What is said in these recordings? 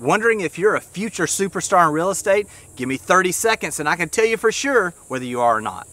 Wondering if you're a future superstar in real estate? Give me 30 seconds and I can tell you for sure whether you are or not.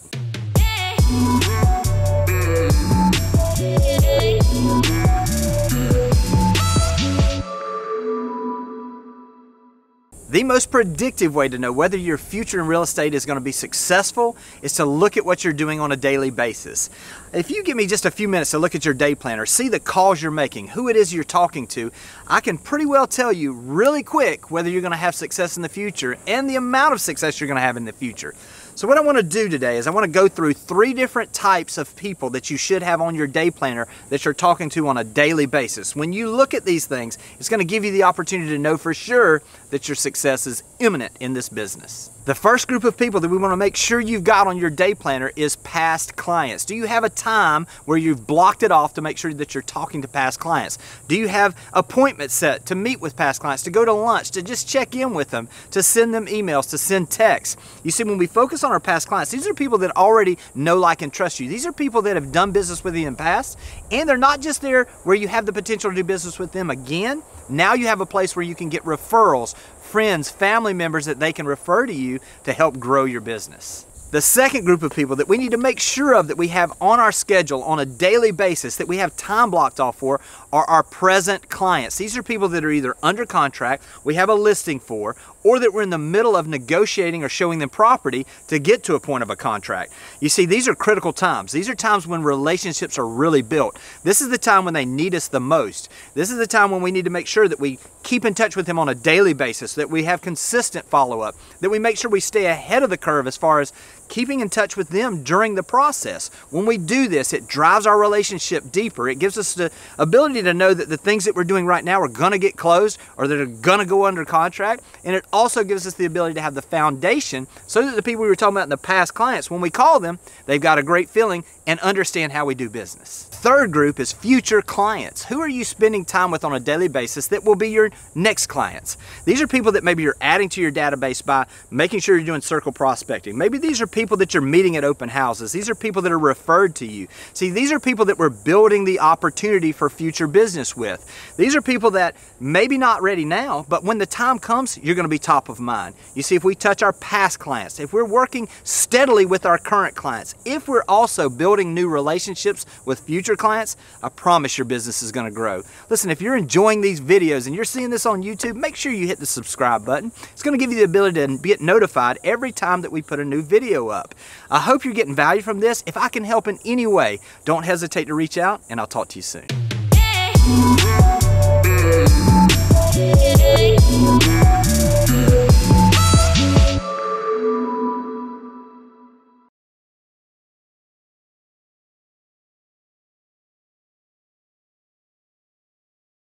The most predictive way to know whether your future in real estate is going to be successful is to look at what you're doing on a daily basis. If you give me just a few minutes to look at your day planner, see the calls you're making, who it is you're talking to, I can pretty well tell you really quick whether you're going to have success in the future and the amount of success you're going to have in the future. So what I want to do today is I want to go through three different types of people that you should have on your day planner that you're talking to on a daily basis. When you look at these things, it's going to give you the opportunity to know for sure that your success is imminent in this business. The first group of people that we want to make sure you've got on your day planner is past clients. Do you have a time where you've blocked it off to make sure that you're talking to past clients? Do you have appointments set to meet with past clients, to go to lunch, to just check in with them, to send them emails, to send texts? You see, when we focus on our past clients, these are people that already know, like, and trust you. These are people that have done business with you in the past, and they're not just there where you have the potential to do business with them again. Now you have a place where you can get referrals, friends, family members that they can refer to you to help grow your business. The second group of people that we need to make sure of that we have on our schedule on a daily basis that we have time blocked off for are our present clients. These are people that are either under contract, we have a listing for, or that we're in the middle of negotiating or showing them property to get to a point of a contract. You see, these are critical times. These are times when relationships are really built. This is the time when they need us the most. This is the time when we need to make sure that we keep in touch with them on a daily basis, that we have consistent follow up, that we make sure we stay ahead of the curve as far as keeping in touch with them during the process. When we do this, it drives our relationship deeper. It gives us the ability to know that the things that we're doing right now are going to get closed or that are going to go under contract. And it also gives us the ability to have the foundation so that the people we were talking about in the past clients, when we call them, they've got a great feeling and understand how we do business. Third group is future clients. Who are you spending time with on a daily basis that will be your next clients? These are people that maybe you're adding to your database by making sure you're doing circle prospecting. Maybe these are people that you're meeting at open houses. These are people that are referred to you. See, these are people that we're building the opportunity for future business with. These are people that maybe not ready now, but when the time comes, you're going to be top of mind. You see, if we touch our past clients, if we're working steadily with our current clients, if we're also building new relationships with future clients, I promise your business is going to grow. Listen, if you're enjoying these videos and you're seeing this on YouTube, make sure you hit the subscribe button. It's going to give you the ability to get notified every time that we put a new video up. I hope you're getting value from this. If I can help in any way, don't hesitate to reach out and I'll talk to you soon.